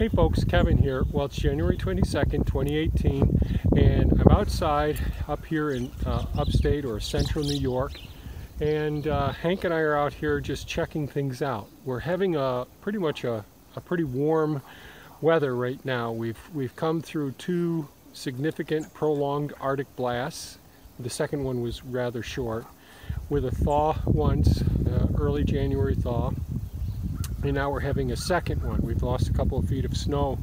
Hey folks, Kevin here. Well, it's January 22nd, 2018, and I'm outside up here in uh, upstate or central New York, and uh, Hank and I are out here just checking things out. We're having a pretty much a, a pretty warm weather right now. We've we've come through two significant prolonged Arctic blasts. The second one was rather short, with a thaw once, uh, early January thaw, and now we're having a second one. We've lost a couple of feet of snow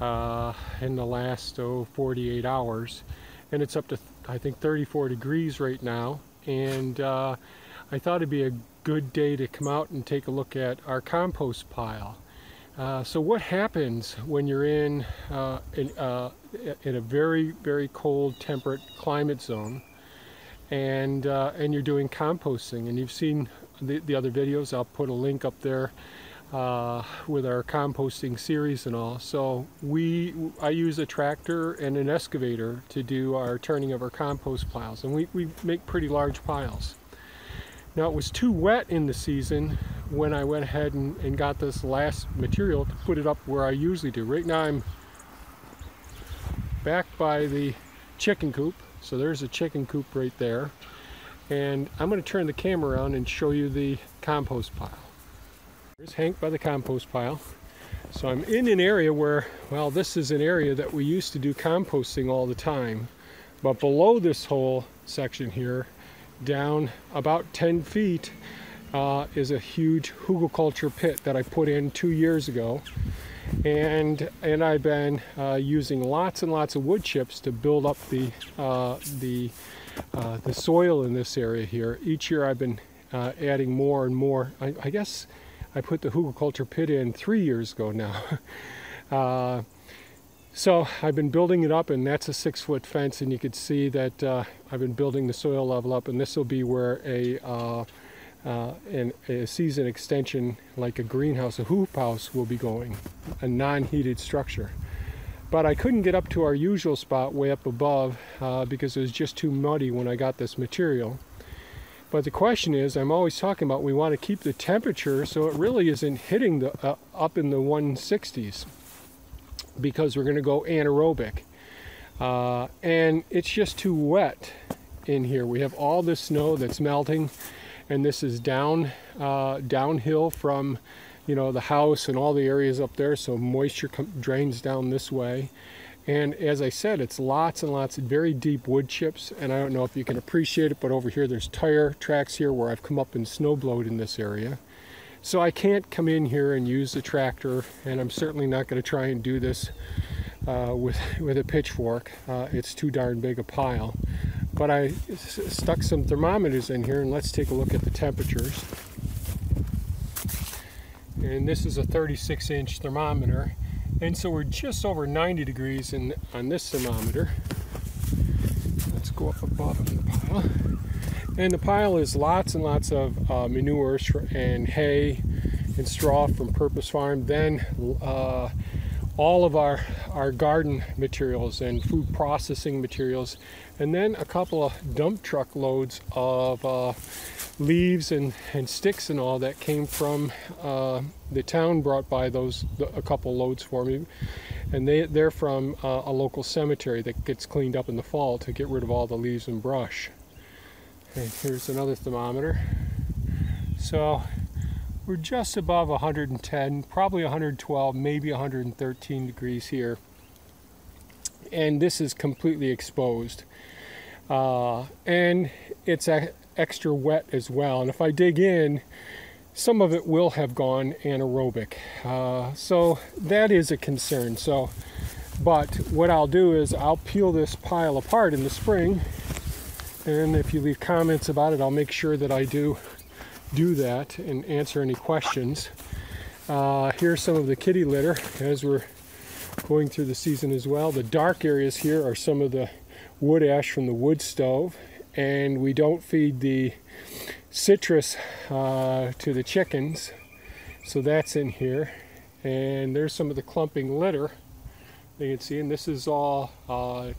uh, in the last oh, 48 hours and it's up to I think 34 degrees right now and uh, I thought it'd be a good day to come out and take a look at our compost pile. Uh, so what happens when you're in, uh, in, uh, in, a very, very cold temperate climate zone and, uh, and you're doing composting and you've seen the, the other videos, I'll put a link up there uh, with our composting series and all. So we, I use a tractor and an excavator to do our turning of our compost piles, and we, we make pretty large piles. Now it was too wet in the season when I went ahead and, and got this last material to put it up where I usually do. Right now I'm back by the chicken coop, so there's a chicken coop right there. And I'm going to turn the camera around and show you the compost pile. Here's Hank by the compost pile. So I'm in an area where, well, this is an area that we used to do composting all the time. But below this whole section here, down about 10 feet, uh, is a huge hugelkultur pit that I put in two years ago. And, and I've been uh, using lots and lots of wood chips to build up the, uh, the, uh, the soil in this area here. Each year I've been uh, adding more and more. I, I guess I put the hugelkultur pit in three years ago now. uh, so I've been building it up and that's a six foot fence and you can see that uh, I've been building the soil level up and this will be where a, uh, uh, an, a season extension like a greenhouse, a hoop house will be going, a non-heated structure. But I couldn't get up to our usual spot way up above uh, because it was just too muddy when I got this material. But the question is, I'm always talking about we want to keep the temperature so it really isn't hitting the uh, up in the 160s because we're going to go anaerobic. Uh, and it's just too wet in here. We have all this snow that's melting and this is down uh, downhill from you know the house and all the areas up there so moisture drains down this way and as I said, it's lots and lots of very deep wood chips. And I don't know if you can appreciate it, but over here there's tire tracks here where I've come up and snowblowed in this area. So I can't come in here and use the tractor, and I'm certainly not going to try and do this uh, with, with a pitchfork. Uh, it's too darn big a pile. But I stuck some thermometers in here, and let's take a look at the temperatures. And this is a 36 inch thermometer and so we're just over 90 degrees in, on this thermometer. Let's go up above the pile. And the pile is lots and lots of uh, manure and hay and straw from Purpose Farm. Then uh, all of our, our garden materials and food processing materials. And then a couple of dump truck loads of uh, leaves and, and sticks and all that came from uh, the town brought by those a couple loads for me and they, they're from uh, a local cemetery that gets cleaned up in the fall to get rid of all the leaves and brush and here's another thermometer so we're just above 110 probably 112 maybe 113 degrees here and this is completely exposed uh, and it's a extra wet as well. And if I dig in, some of it will have gone anaerobic. Uh, so that is a concern. So, but what I'll do is I'll peel this pile apart in the spring. And if you leave comments about it, I'll make sure that I do do that and answer any questions. Uh, here's some of the kitty litter as we're going through the season as well. The dark areas here are some of the wood ash from the wood stove and we don't feed the citrus uh, to the chickens so that's in here and there's some of the clumping litter you can see and this is all uh,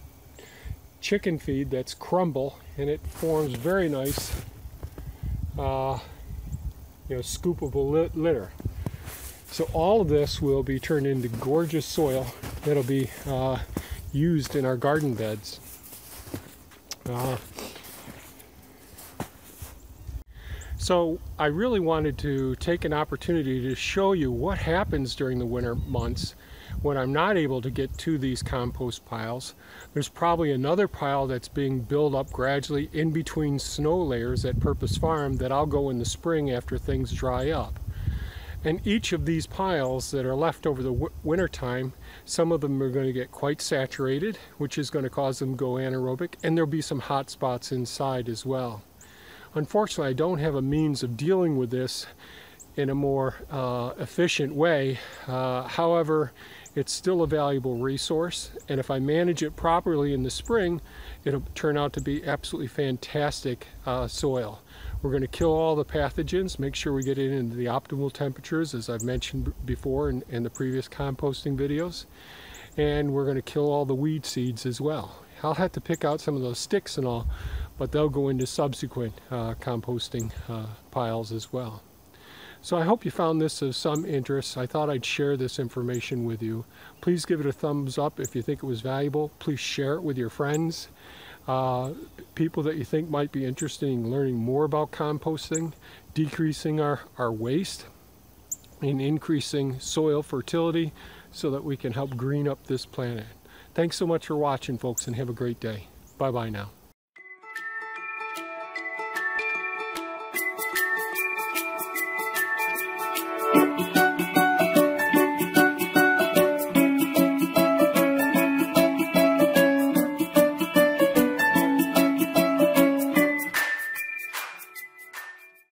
chicken feed that's crumble and it forms very nice uh, you know scoopable litter So all of this will be turned into gorgeous soil that'll be uh, used in our garden beds. Uh, so I really wanted to take an opportunity to show you what happens during the winter months when I'm not able to get to these compost piles. There's probably another pile that's being built up gradually in between snow layers at Purpose Farm that I'll go in the spring after things dry up. And each of these piles that are left over the winter time, some of them are going to get quite saturated, which is going to cause them to go anaerobic, and there'll be some hot spots inside as well. Unfortunately, I don't have a means of dealing with this in a more uh, efficient way. Uh, however, it's still a valuable resource, and if I manage it properly in the spring, it'll turn out to be absolutely fantastic uh, soil. We're going to kill all the pathogens, make sure we get it into the optimal temperatures, as I've mentioned before in, in the previous composting videos, and we're going to kill all the weed seeds as well. I'll have to pick out some of those sticks and all, but they'll go into subsequent uh, composting uh, piles as well. So I hope you found this of some interest. I thought I'd share this information with you. Please give it a thumbs up if you think it was valuable. Please share it with your friends, uh, people that you think might be interested in learning more about composting, decreasing our, our waste, and increasing soil fertility so that we can help green up this planet. Thanks so much for watching, folks, and have a great day. Bye-bye now. Thank you.